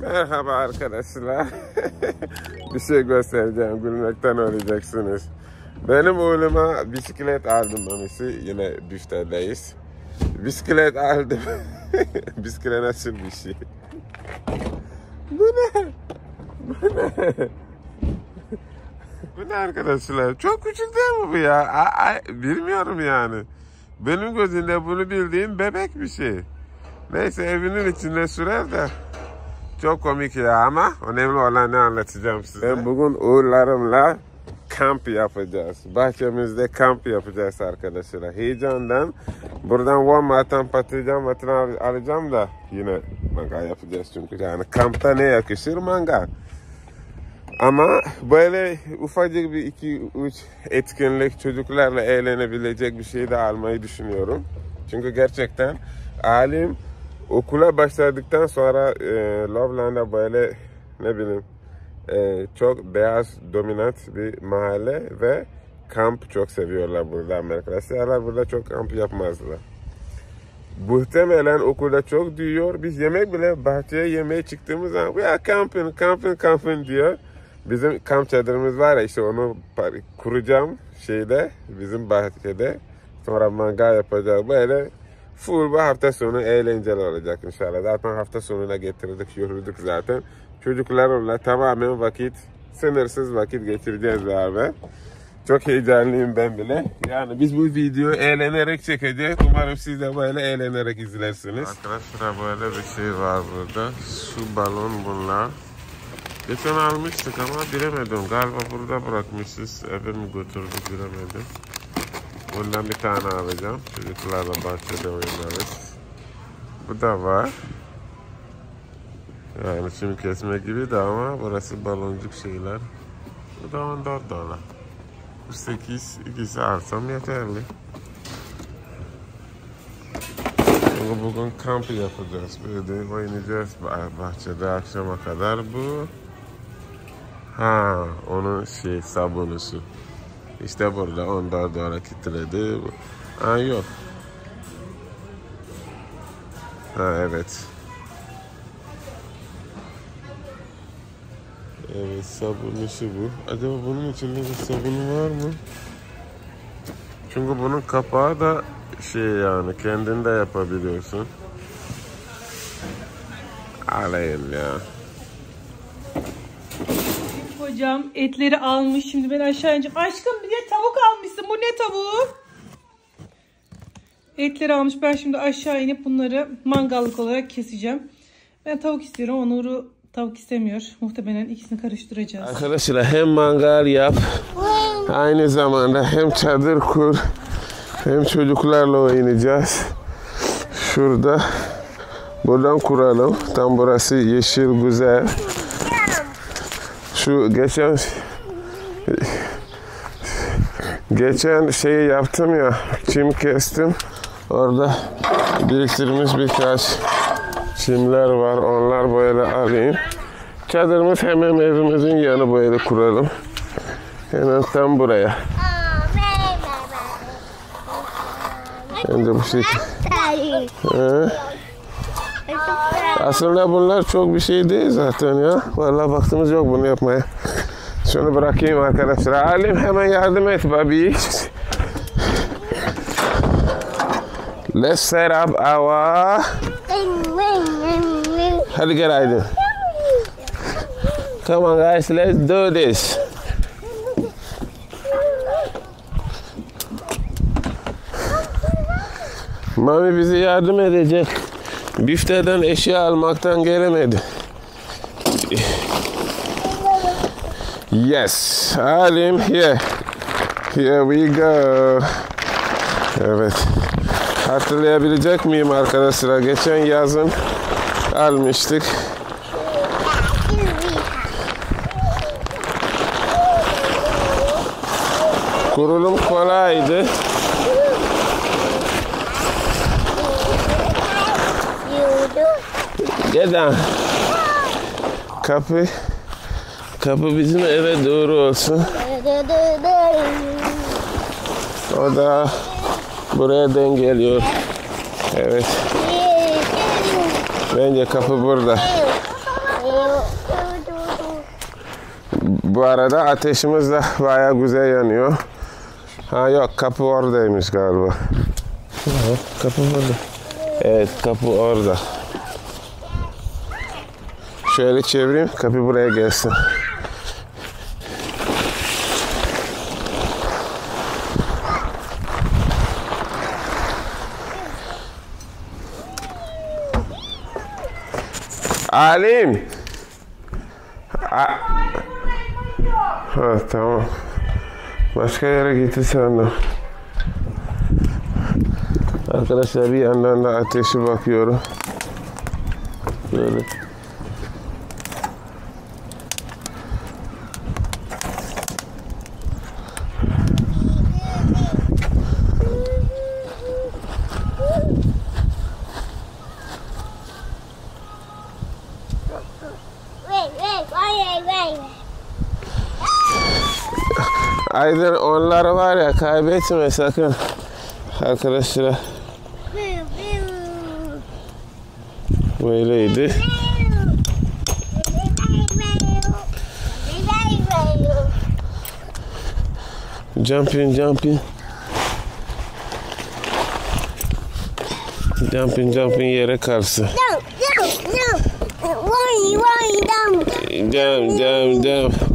Merhaba arkadaşlar. bir şey göstereceğim. Gülmekten öleceksin. Benim oğluma bisiklet aldım mamisi. Yine büftedeyiz. Bisiklet aldım. bisiklet nasıl bir şey? Bu ne? Bu ne? arkadaşlar? Çok küçük değil mi bu ya? Ay, ay, bilmiyorum yani. Benim gözümde bunu bildiğim bebek bir şey. Neyse evinin içinde sürer de çok komik ya ama önemli olan ne anlatacağım size. Ben bugün oğullarımla kamp yapacağız. Bahçemizde kamp yapacağız arkadaşlar. Heyecandan buradan Walmart'tan patlıcan matını alacağım da yine mangal yapacağız çünkü yani kampta ne yakışır mangal. Ama böyle ufacık bir iki üç etkinlik çocuklarla eğlenebilecek bir şey de almayı düşünüyorum. Çünkü gerçekten alim okula başladıktan sonra e, Loveland'a böyle ne bileyim e, çok beyaz dominant bir mahalle ve kamp çok seviyorlar burada Amerika'da. Siyahlar burada çok kamp yapmazlar. Muhtemelen okulda çok duyuyor. Biz yemek bile bahçeye yemeğe çıktığımız zaman ya camping, camping, camping diyor. Bizim kamp çadırımız var ya işte onu kuracağım şeyde bizim bahçede. Sonra mangal yapacağız. Böyle full bu hafta sonu eğlenceli olacak inşallah. Zaten hafta sonuna getirdik, yorulduk zaten. Çocuklarımla tamamen vakit, sınırsız vakit geçireceğiz beraber. Çok heyecanlıyım ben bile. Yani biz bu videoyu eğlenerek çekeceğiz. Umarım siz de böyle eğlenerek izlersiniz. Arkadaşlar böyle bir şey var burada. Su balon bunlar. Geçen almıştık ama bilemedim. Galiba burada bırakmışız. Eve mi götürdük bilemedim. Bundan bir tane alacağım. Çocuklarla bahçede oynarız. Bu da var. Yani çim kesme gibi de ama burası baloncuk şeyler. Bu da 14 dolar. 8 ikisi alsam yeterli. Çünkü bugün kamp yapacağız. Böyle oynayacağız bahçede akşama kadar bu. Ha, onun şey sabunusu. İşte burada 14 dolar kilitledi. Ha yok. Ha evet. Evet sabunlusu bu. Acaba bunun içinde bir sabunu var mı? Çünkü bunun kapağı da şey yani kendin de yapabiliyorsun. Alayım ya. Hocam etleri almış. Şimdi ben aşağı ineceğim. Aşkım bir de tavuk almışsın. Bu ne tavuğu? Etleri almış. Ben şimdi aşağı inip bunları mangallık olarak keseceğim. Ben tavuk istiyorum. Onur'u tavuk istemiyor. Muhtemelen ikisini karıştıracağız. Arkadaşlar hem mangal yap. Aynı zamanda hem çadır kur. Hem çocuklarla oynayacağız. Şurada. Buradan kuralım. Tam burası yeşil güzel. Şu geçen geçen şeyi yaptım ya çim kestim. Orada biriktirmiş birkaç çimler var onlar böyle alayım. Çadırımız hemen evimizin yanı böyle kuralım. Hemen tam buraya. Şimdi bu şekilde aslında bunlar çok bir şey değil zaten ya. Vallahi vaktimiz yok bunu yapmaya. Şunu bırakayım arkadaşlar. Alim hemen yardım et babi. Let's set up our... Hadi gel Aydın. Come on guys, let's do this. Mami bize yardım edecek. Bifteden eşya almaktan gelemedi. Yes, Alim here. Here we go. Evet. Hatırlayabilecek miyim arkadaşlar? Geçen yazın almıştık. Kurulum kolaydı. Down. Kapı Kapı bizim eve doğru olsun. O da buraya dengeliyor. Evet. Bence kapı burada. Bu arada ateşimiz de bayağı güzel yanıyor. Ha yok kapı oradaymış galiba. Kapı burada. Evet kapı orada. Şöyle çevireyim kapı buraya gelsin. Alim. A- ha tamam. Başka yere gitti sandım. Arkadaşlar bir yandan da ateşi bakıyorum. Böyle. Aydın onları var ya kaybetme sakın. Arkadaşlar böyleydi. Jumping jumping. Jumping jumping yere karşı. Jump jump jump.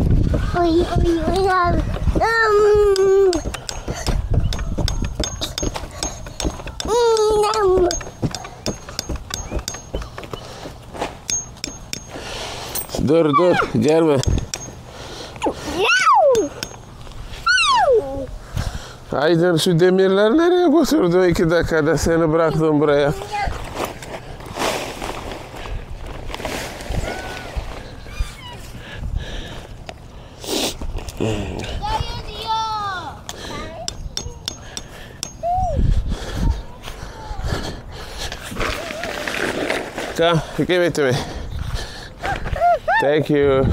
Dur dur gelme. Aydın şu demirler nereye götürdün iki dakikada seni bıraktım buraya. Give it to me. Thank you.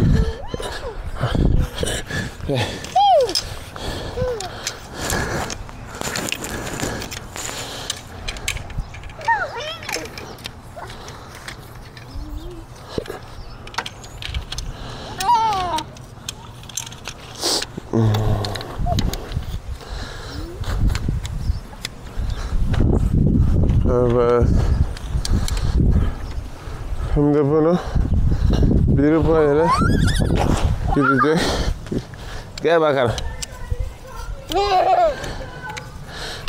Gel bakalım.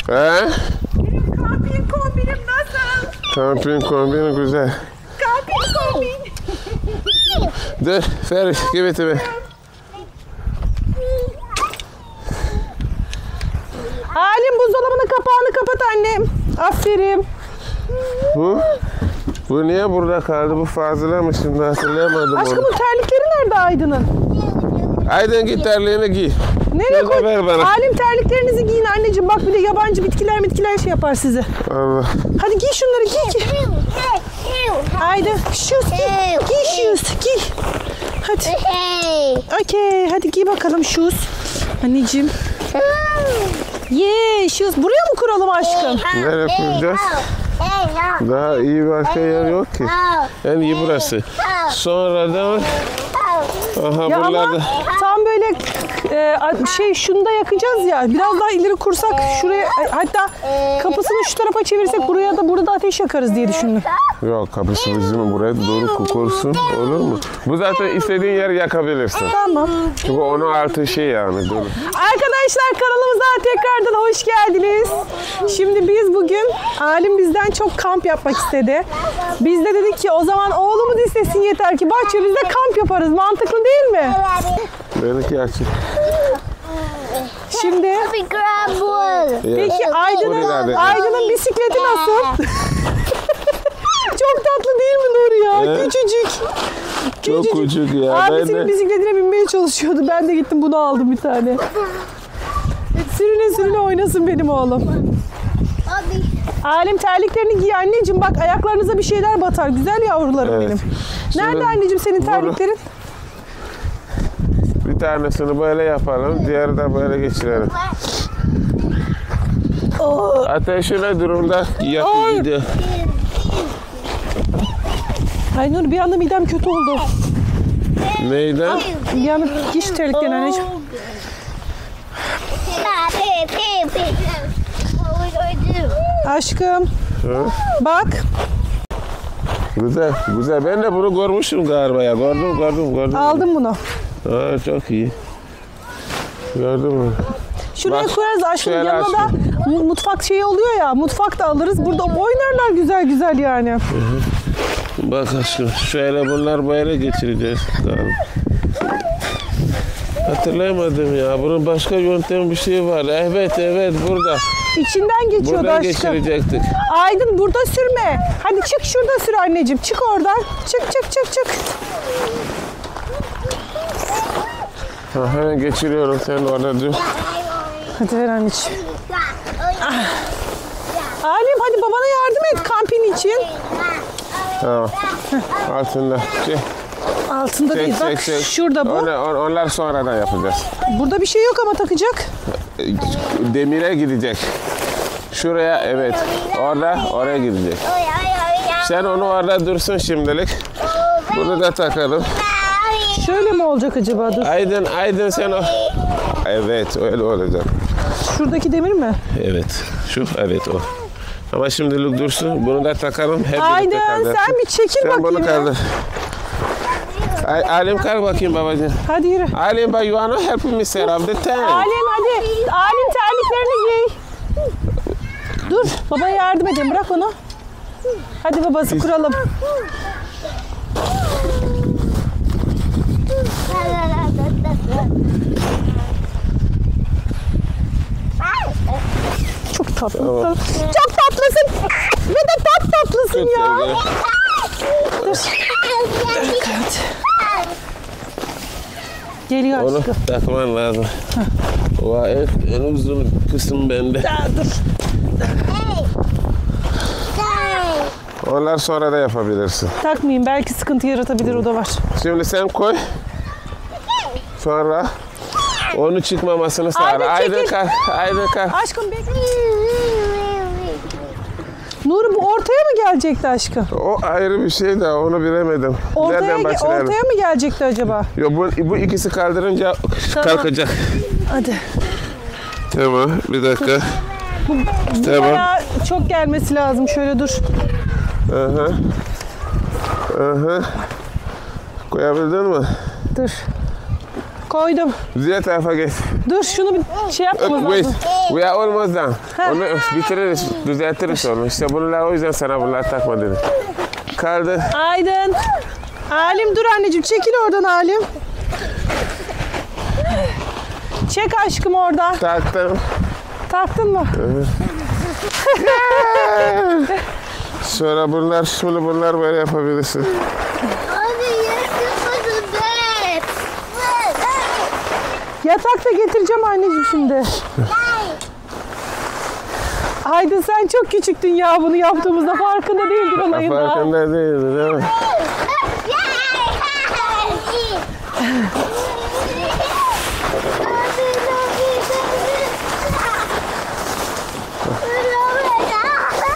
He? Kamping kombinim nasıl? Kamping kombini güzel. Kamping kombin. Dur, Ferry, give it to me. Halim buzdolabının kapağını kapat annem. Aferin. Bu, bu niye burada kaldı? Bu fazla mı şimdi hatırlayamadım Aşkım onu. bu terlikleri nerede Aydın'ın? Aydın git terliğini giy. Nereye koy? ver bana. Halim terliklerinizi giyin anneciğim. Bak bir de yabancı bitkiler bitkiler şey yapar size. Allah. Hadi giy şunları giy. Aydın shoes giy. Giy shoes giy. Hadi. Okey hadi giy bakalım shoes. Anneciğim. Yeah shoes. Buraya mı kuralım aşkım? Nereye kuracağız? Daha iyi başka yer yok ki. En iyi burası. Sonra da aha Ya ama buralarda. böyle e, şey şunu da yakacağız ya. Biraz daha ileri kursak şuraya hatta kapısını şu tarafa çevirsek buraya da burada ateş yakarız diye düşündüm. Yok kapısı bizim buraya doğru kursun olur mu? Bu zaten istediğin yer yakabilirsin. Tamam. Çünkü onun altı şey yani. Dur. Arkadaşlar kanalımıza tekrardan hoş geldiniz. Şimdi biz bugün Alim bizden çok kamp yapmak istedi. Biz de dedik ki o zaman oğlumu istesin yeter ki bahçemizde kamp yaparız. Mantıklı değil mi? Benimki açık. Şimdi peki Aydın'ın. Aydın'ın bisikleti nasıl? çok tatlı değil mi Nur ya? Evet. Küçücük. Çok küçük ya. Ben Abisinin de bisikletine binmeye çalışıyordu. Ben de gittim bunu aldım bir tane. Sürüne sürüne oynasın benim oğlum. Alim terliklerini giy anneciğim bak ayaklarınıza bir şeyler batar. Güzel yavrularım Evet. benim. Şimdi Nerede anneciğim senin bunu- terliklerin? Bir tanesini böyle yapalım. Diğeri de böyle geçirelim. Ateşi ne durumda? Yakın Ay. gidiyor. Ay Nur bir anda midem kötü oldu. Neyden? Bir anda hiç terlikten anneciğim. Aşkım Hı? bak. Güzel, güzel. Ben de bunu görmüştüm galiba ya. Gördüm, gördüm, gördüm. Aldım bunu. Aa, çok iyi. Gördün mü? Şuraya Bak, koyarız aşkım. şöyle Yanına da mu- mutfak şeyi oluyor ya. Mutfak da alırız. Burada oynarlar güzel güzel yani. Bak aşkım, şöyle bunlar böyle geçireceğiz. Tamam. Hatırlayamadım ya. Bunun başka yöntem bir şey var. Evet, evet burada. İçinden geçiyordu Buradan aşkım. geçirecektik. Aydın burada sürme. Hadi çık şurada sür anneciğim. Çık oradan. Çık çık çık çık. Ha, hemen geçiriyorum. Sen orada dur. Hadi ver anneciğim. Alim hadi babana yardım et kampin için. Tamam. Altında. Çek, Altında değil çek, bak. çek, çek. Şurada bu. Onlar, on- onlar sonradan yapacağız. Burada bir şey yok ama takacak. Demire gidecek. Şuraya evet. Orada oraya gidecek. Sen onu orada dursun şimdilik. Bunu da takalım. Şöyle mi olacak acaba? Dur. Aydın, Aydın sen o. Evet öyle olacak. Şuradaki demir mi? Evet. Şu evet o. Ama şimdilik dursun. Bunu da takalım. Hep Aydın sen bir çekil Sen bunu bakayım. ya. kaldır. Ay, Alim kalk bakayım babacığım. Hadi yürü. Alim but you are not helping me set up the tent. Alim hadi. Alim terliklerini giy. Dur babaya yardım edeyim bırak onu. Hadi babası kuralım. Çok tatlı. Tamam. Çok tatlısın. Ve de tat tatlısın ya. sevgilim. Evet. Geliyor Onu aşkım. takman lazım. O en, en uzun kısım bende. Aa, dur. Onlar sonra da yapabilirsin. Takmayayım belki sıkıntı yaratabilir o da var. Şimdi sen koy. Sonra onu çıkmamasını sağla. Aydın kalk. Aydın kalk. Aşkım bekle. Nuri bu ortaya mı gelecekti aşkım? O ayrı bir şey de onu bilemedim. Ortaya, Nereden başlayalım? ortaya mı gelecekti acaba? Yo, bu, bu ikisi kaldırınca Tamam. kalkacak. Hadi. Tamam bir dakika. Tamam. Bayağı çok gelmesi lazım. Şöyle dur. Aha. Aha. Koyabildin mi? Dur. Koydum. Diğer tarafa geç. Dur şunu bir şey yapmamız Wait, lazım. we are almost done. Ha. Onu bitiririz, düzeltiriz onu. İşte bunlar o yüzden sana bunlar takma dedim. Kaldı. Aydın. Alim dur anneciğim. Çekil oradan Alim. Çek aşkım oradan. Taktım. Taktın mı? Sonra bunlar, şunu bunlar böyle yapabilirsin. Yatakta getireceğim anneciğim şimdi. Aydın sen çok küçüktün ya bunu yaptığımızda farkında değildin olayın daha. Farkında değildi değil mi?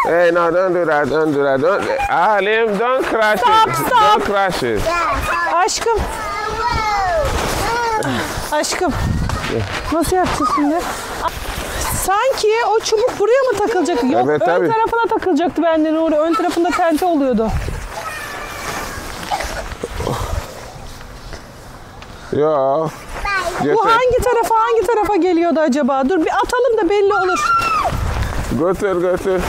Hey, no, don't do that, don't do that. Don't, Alim, don't crash Stop, it. stop. Don't crash it. Aşkım, aşkım. Nasıl yapacağız şimdi? Sanki o çubuk buraya mı takılacak? Yok, Evet, ön tabii. tarafına takılacaktı benden Nuri. Ön tarafında tente oluyordu. Yo. Bu Götür, hangi tarafa hangi tarafa geliyordu acaba? Dur bir atalım da belli olur. götür, götür.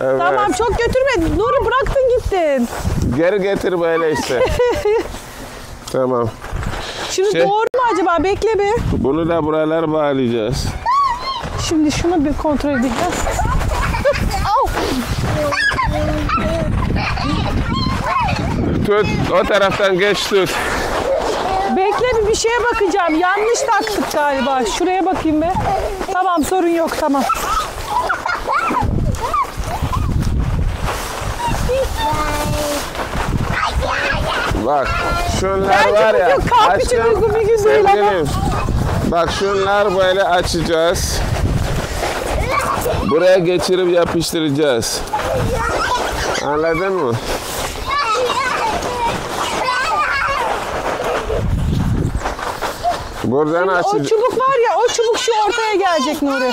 Evet. Tamam çok götürme. Nuri bıraktın gittin. Geri getir böyle işte. tamam. Şimdi Şey- doğru mu acaba? Bekle bir. Bunu da buralar bağlayacağız. Şimdi şunu bir kontrol edeceğiz. Tut, o taraftan geç tut. Bekle bir bir şeye bakacağım. Yanlış taktık galiba. Şuraya bakayım be. Tamam sorun yok tamam. Bak şunlar Bence var ya. için aşkım, uygun bir ama. sevgilim, Bak şunlar böyle açacağız. Buraya geçirip yapıştıracağız. Anladın mı? Buradan O açacağız. çubuk var ya o çubuk şu ortaya gelecek Nuri.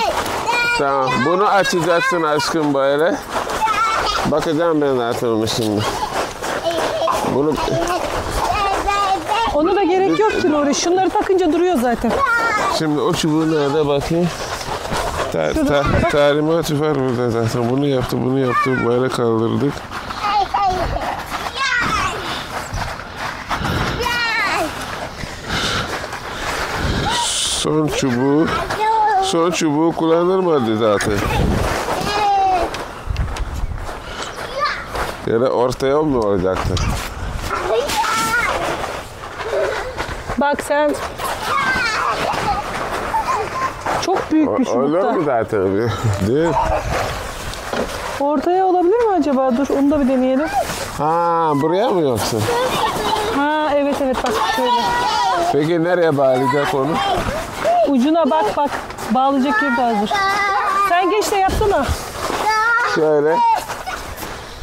Tamam. Bunu açacaksın aşkım böyle. Bakacağım ben zaten onu şimdi. Bunu Onu da gerek yok ki Nuri. Şunları takınca duruyor zaten. şimdi o çubuğu nerede bakayım? Ta, ta, talimatı var burada zaten. Bunu yaptı, bunu yaptı. Böyle kaldırdık. Son çubuğu, son çubuğu kullanılmadı zaten. Ya da ortaya mı olacaktı? Bak sen çok büyük bir çubuk Olur da. mu zaten? Değil. Ortaya olabilir mi acaba? Dur onu da bir deneyelim. Ha buraya mı yoksa? Ha evet evet bak şöyle. Peki nereye bağlayacak onu? Ucuna bak bak. Bağlayacak yer de hazır. Sen geç de yapsana. Şöyle.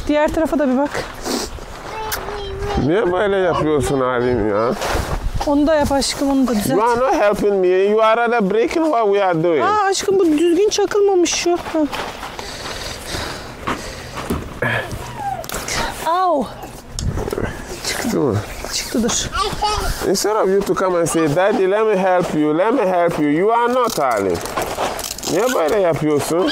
Diğer tarafa da bir bak. Niye böyle yapıyorsun halim ya? Onu da yap aşkım onu da düzelt. You are not helping me. You are the breaking what we are doing. Aa aşkım bu düzgün çakılmamış şu. Au. Çıktı mı? Çıktı dur. Instead of you to come and say, Daddy, let me help you, let me help you, you are not halim. Niye böyle yapıyorsun?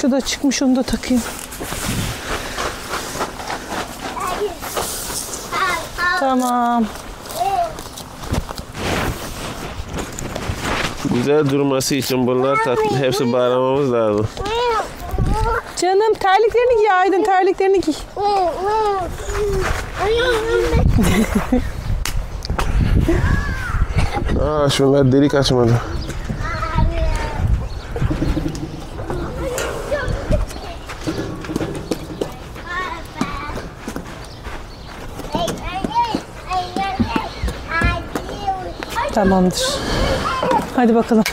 Şu da çıkmış onu da takayım. Tamam. Güzel durması için bunlar tak, hepsi bağlamamız lazım. Canım terliklerini giy Aydın terliklerini giy. Aa şunlar delik açmadı. Tamamdır. Hadi bakalım.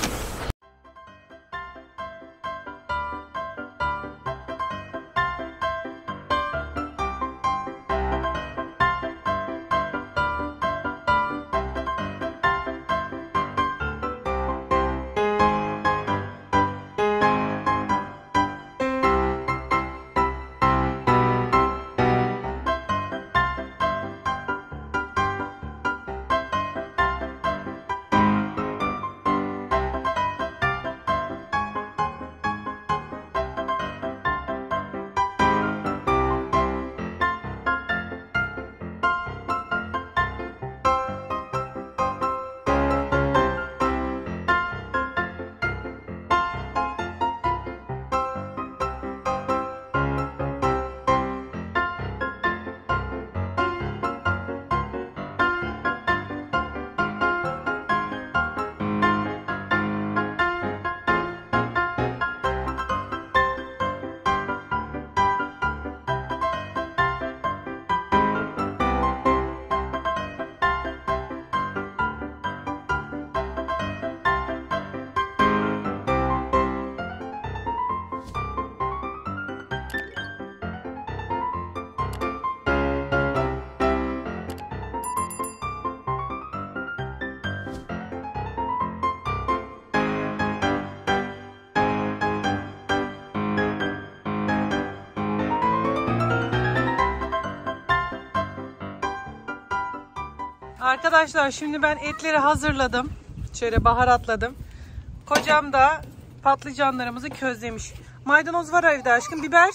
Arkadaşlar şimdi ben etleri hazırladım. Şöyle baharatladım. Kocam da patlıcanlarımızı közlemiş. Maydanoz var evde aşkım. Biber.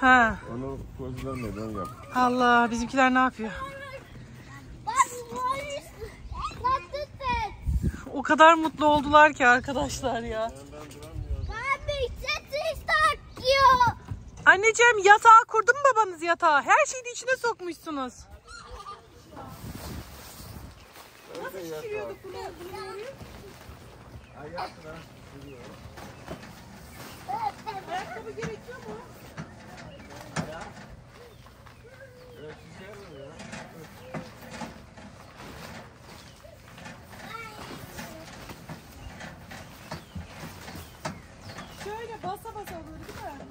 Ha. Onu közlemeden yap. Allah bizimkiler ne yapıyor? O kadar mutlu oldular ki arkadaşlar ya. Anneciğim yatağı kurdu mu babanız yatağı? Her şeyi içine sokmuşsunuz. Nasıl şişiriyorduk bunu? Ayakkabı gerekiyor mu? Evet, güzel mi ya? Şöyle basa basa olur değil mi?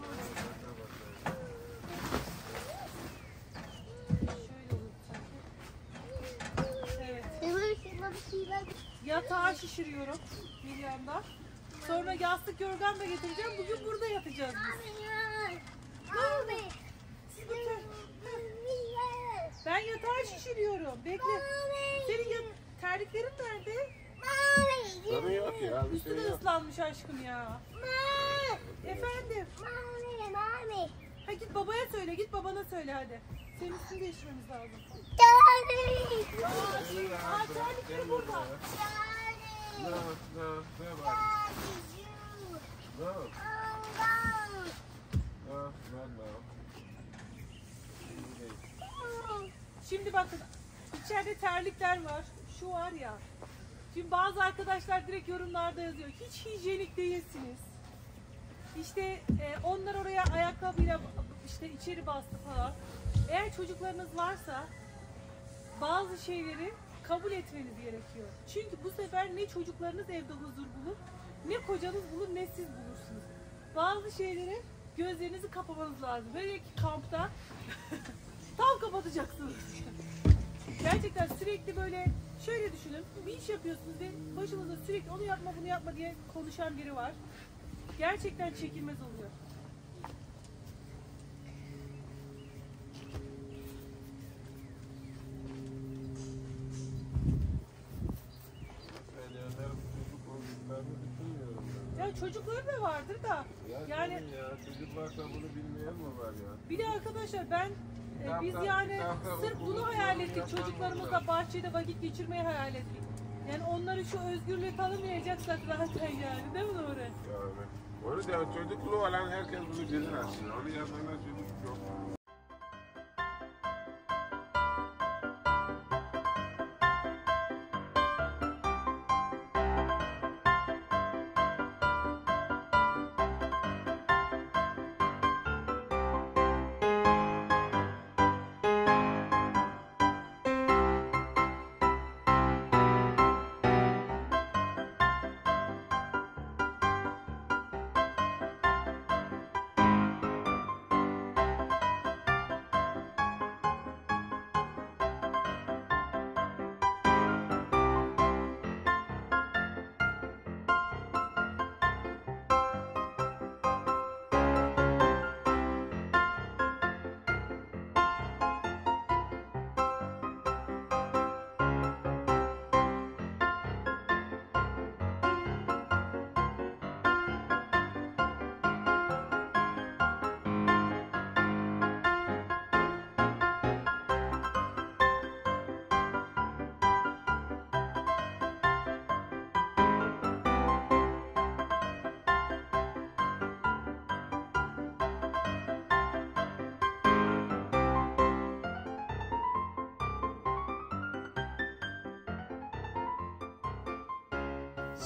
Şöyle olur sanki. Evet. Yatağı şişiriyorum bir yandan. Sonra yastık yorgan da getireceğim. Bugün burada yatacağız biz. Siz otur. Ben yatağı şişiriyorum. Bekle. Senin ya terliklerin nerede? Sorun yok ya, bir Üstü şey de yok. ıslanmış aşkım ya. Efendim. Ha git babaya söyle. Git babana söyle hadi. Senin üstünü değiştirmemiz lazım. Aa terlikleri burada. No, no, no, bak. No, no, no, no. Şimdi değil. Şimdi bakın içeride terlikler var. Şu var ya. Şimdi bazı arkadaşlar direkt yorumlarda yazıyor. Hiç hijyenik değilsiniz. İşte e, onlar oraya ayakkabıyla işte içeri bastı falan. Eğer çocuklarınız varsa bazı şeyleri kabul etmeniz gerekiyor. Çünkü bu sefer ne çocuklarınız evde huzur bulur, ne kocanız bulur, ne siz bulursunuz. Bazı şeyleri gözlerinizi kapamanız lazım. Böyle ki kampta tam kapatacaksınız. Gerçekten sürekli böyle şöyle düşünün. Bir iş yapıyorsunuz ve başınızda sürekli onu yapma bunu yapma diye konuşan biri var. Gerçekten çekilmez oluyor. Ben yanlarım çocuk olduklarını düşünmüyorum ben. Ya çocukları da vardır da. Ya Yani ya, çocuk varsa bunu bilmeyen mi var ya? bir de arkadaşlar ben e, biz yani hafta sırf bunu hayal ettik. Çocuklarımızla bahçede vakit geçirmeyi hayal ettik. Yani onları şu özgürlüğü tanımayacaksak zaten yani değil mi Nuri? Yani. Onu diyorum çocukluğu olan herkes bunu bilir aslında. Onu yazanlar çocuk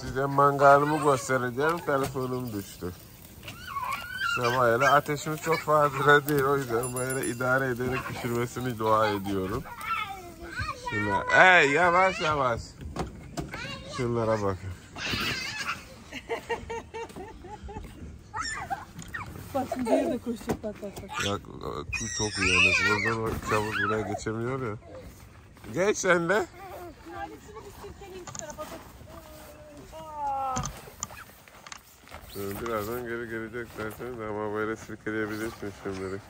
Size mangalımı göstereceğim. Telefonum düştü. İşte böyle ateşimiz çok fazla değil. O yüzden böyle idare ederek pişirmesini dua ediyorum. Şunlar. Hey yavaş yavaş. Şunlara bakın. Bak şimdi diğeri de koşacak bak bak bak. Bu çok uyanık. Buradan çabuk buraya geçemiyor ya. Geç sen de. Annesini bir sirkeleyim şu tarafa. dur. Aa. Ee, Birazdan geri gelecek zaten ama böyle sirkeleyebilirsin şimdilik.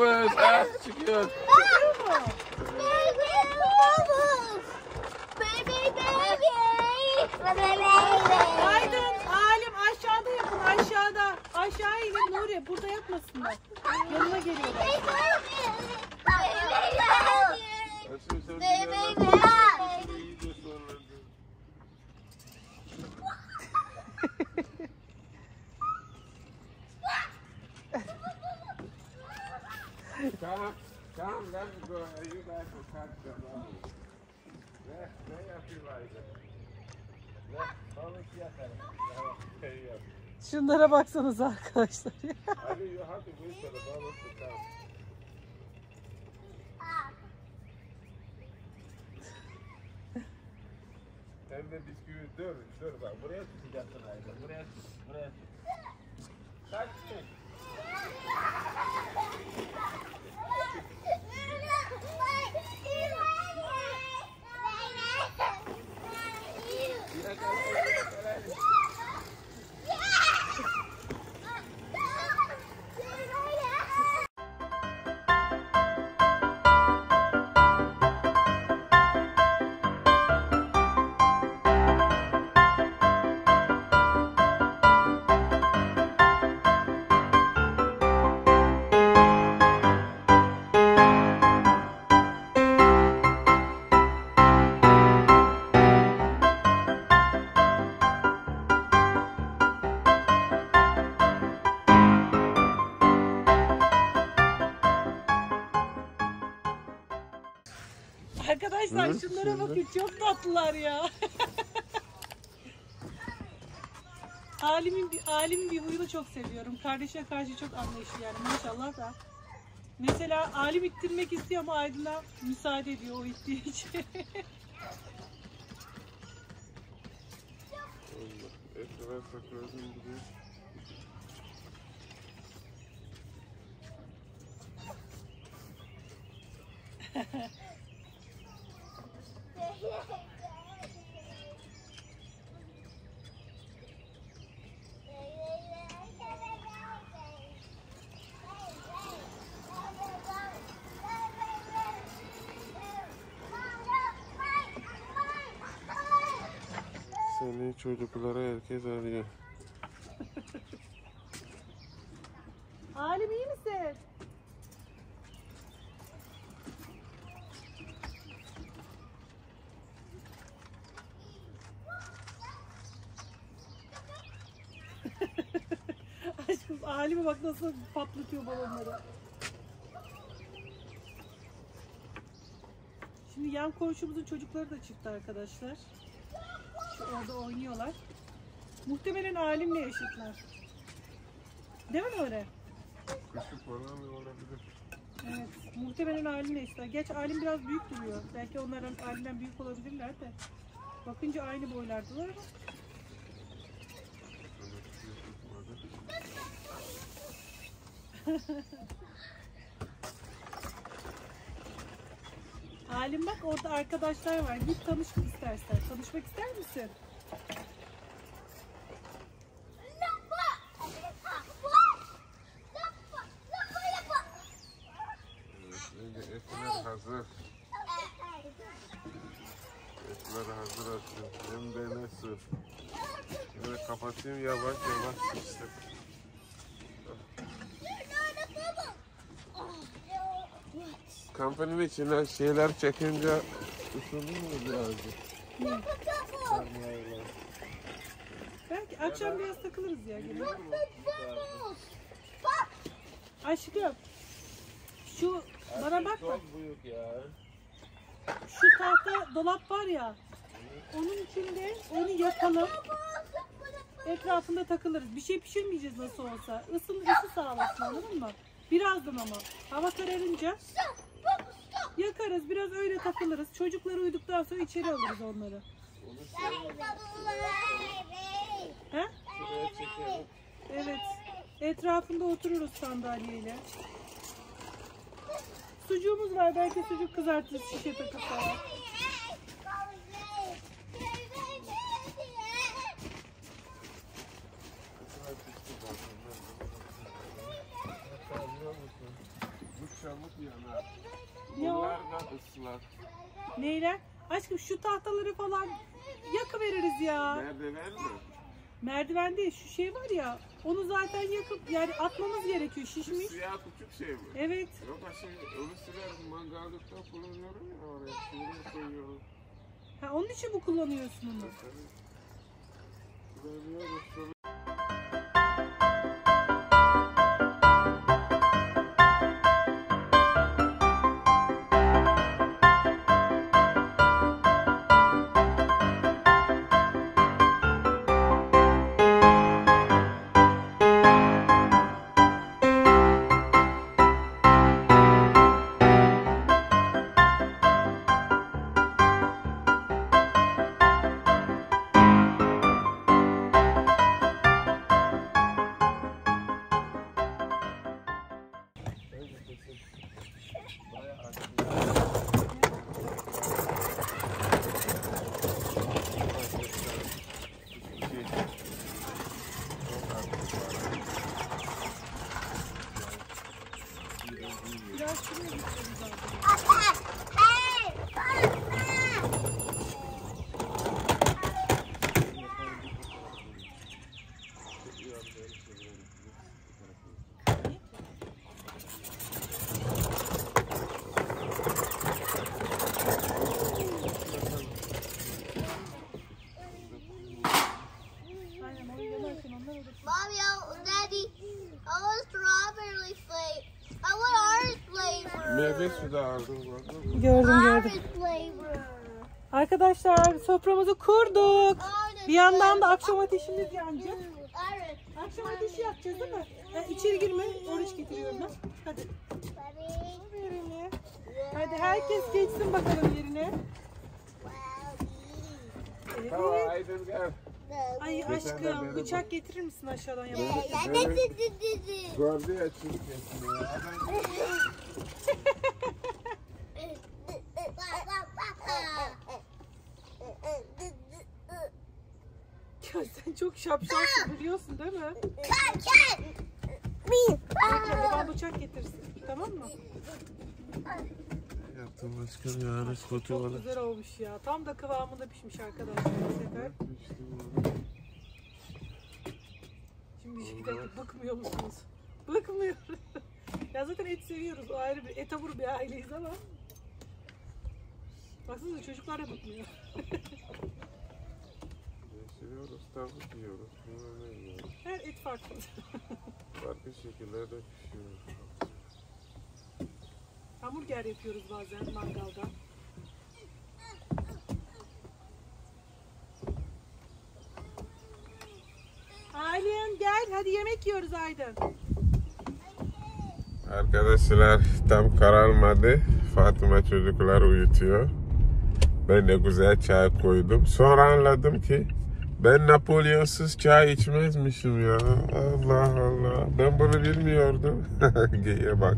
Babız az çıkıyor. Aydın, Alim aşağıda yapın aşağıda. Aşağı inin Nuri. Burada yapmasınlar. Yanıma geliyorlar. Açın sen bir iyice sonlandı. Come, come, let's go. You guys will catch them up. Ne, ne yapayım Aydın? Ne, balık yakalım. Tamam, şey yap. Şunlara baksanız arkadaşlar. Hem de bisküvi dur, dur bak buraya tutacaksın Aydın, buraya tut, buraya tut. Tatlılar ya. Alim'in bir, Alim'in bir huyunu çok seviyorum. Kardeşine karşı çok anlayışlı yani maşallah da. Mesela Alim ittirmek istiyor ama Aydın'a müsaade ediyor o ittiği için. çocuklara herkes arıyor. Alim iyi misin? Aşkım Alim'e bak nasıl patlatıyor balonları. Şimdi yan komşumuzun çocukları da çıktı arkadaşlar. Orada oynuyorlar. Muhtemelen Alim'le yaşıtlar. Değil mi öyle? Kuşu falan olabilir. Evet. Muhtemelen Alim'le ister. Geç Alim biraz büyük duruyor. Belki onların Alim'den büyük olabilirler de. Bakınca aynı boylardılar ama. Böyle bir şey tutmadı. Alim bak orada arkadaşlar var. Git tanış istersen. Tanışmak ister misin? Etler hazır. Etler hazır olsun. Hem de nasıl? Şöyle kapatayım yavaş yavaş işte. Kampanyanın içine şeyler çekince ısınır mı birazcık? Sarmayla. Belki akşam biraz takılırız ya. Gelin. Aşkım. Şu bana bak bak. Çok büyük ya. Şu tahta dolap var ya. Onun içinde onu yakalım. Etrafında takılırız. Bir şey pişirmeyeceğiz nasıl olsa. Isın, ısı sağlasın anladın mı? Birazdan ama. Hava kararınca yakarız. Biraz öyle takılırız. Çocuklar uyuduktan sonra içeri alırız onları. He? Evet. Etrafında otururuz sandalyeyle. Sucuğumuz var. Belki sucuk kızartırız şişe takıp falan. Çekti zaten. Hatta Ne o? Bunlar da ıslak. Neyler? Aşkım şu tahtaları falan yakıveririz ya. Merdiven mi? Merdiven değil şu şey var ya onu zaten yakıp yani atmamız gerekiyor Şu şişmiş. siyah küçük şey mi? Evet. Yok şey, onu siler mangallıkta kullanıyorum ya oraya. Şuraya koyuyorum. Ha, onun için bu kullanıyorsun onu. Tabii. Kullanıyoruz Meyve suyu da? Gördüm gördüm. Arkadaşlar soframızı kurduk. Bir yandan da akşam ateşimiz yanacak. Akşam ateşi yakacağız değil mi? Ha, içeri girme. Oruç getiriyorum ben. Hadi. Yerine. Hadi herkes geçsin bakalım yerine. Tamam Evet. Ay aşkım bıçak getirir misin aşağıdan yapalım? Gördü ya. Adam Ya sen çok şapşalsın biliyorsun değil mi? Baban bıçak getirsin. Tamam mı? Yaptım aşkım ya. Aras kötü Çok bana. güzel olmuş ya. Tam da kıvamında pişmiş arkadaşlar bu sefer. Şimdi bir dakika bıkmıyor musunuz? Bıkmıyor. ya zaten et seviyoruz. O ayrı bir etabur bir aileyiz ama. Baksanıza çocuklar da bıkmıyor. Seviyoruz tavuk yiyoruz. Bilmem ne yiyoruz. Her et farklı. Farklı şekillerde pişiyor. Hamburger yapıyoruz bazen mangalda. Aylin gel hadi yemek yiyoruz Aydın. Arkadaşlar tam kararmadı. Fatıma çocuklar uyutuyor. Ben de güzel çay koydum. Sonra anladım ki ben Napolyonsuz çay içmezmişim ya. Allah Allah. Ben bunu bilmiyordum. Geyiğe bak.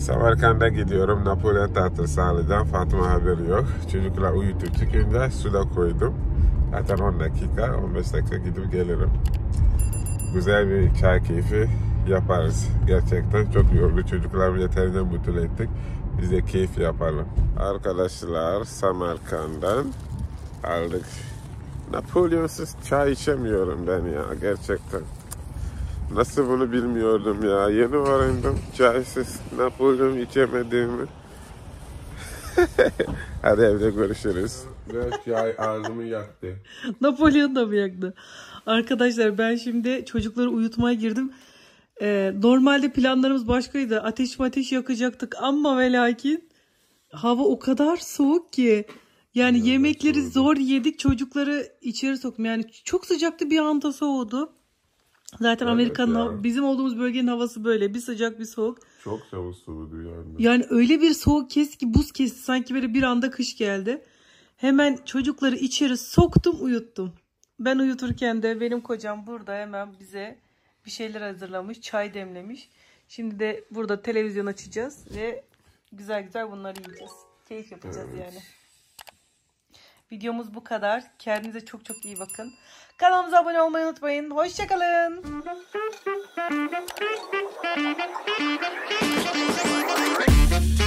Samarkand'a gidiyorum. Napolyon tatlısı alacağım. Fatıma haberi yok. Çocuklar uyutup çıkınca suda koydum. Zaten 10 dakika, 15 dakika gidip gelirim. Güzel bir çay keyfi yaparız. Gerçekten çok yordu. Çocuklarımı yeterince mutlu ettik. Biz de keyif yapalım. Arkadaşlar Samarkand'dan aldık. Napolyonsuz çay içemiyorum ben ya gerçekten. Nasıl bunu bilmiyordum ya. Yeni öğrendim çaysız Napolyon içemediğimi. Hadi evde görüşürüz. Biraz çay ağzımı yaktı. Napolyon da mı yaktı? Arkadaşlar ben şimdi çocukları uyutmaya girdim. Ee, normalde planlarımız başkaydı. Ateş ateş yakacaktık ama ve lakin hava o kadar soğuk ki. Yani yemekleri zor yedik çocukları içeri soktum. Yani çok sıcaktı bir anda soğudu. Zaten Evet Amerika'nın ya. bizim olduğumuz bölgenin havası böyle bir sıcak bir soğuk. Çok çabuk soğudu yani. Yani öyle bir soğuk kesti ki buz kesti sanki böyle bir anda kış geldi. Hemen çocukları içeri soktum uyuttum. Ben uyuturken de benim kocam burada hemen bize bir şeyler hazırlamış, çay demlemiş. Şimdi de burada televizyon açacağız ve güzel güzel bunları yiyeceğiz. Keyif yapacağız yani. Videomuz bu kadar. Kendinize çok çok iyi bakın. Kanalımıza abone olmayı unutmayın. Hoşçakalın. Thank.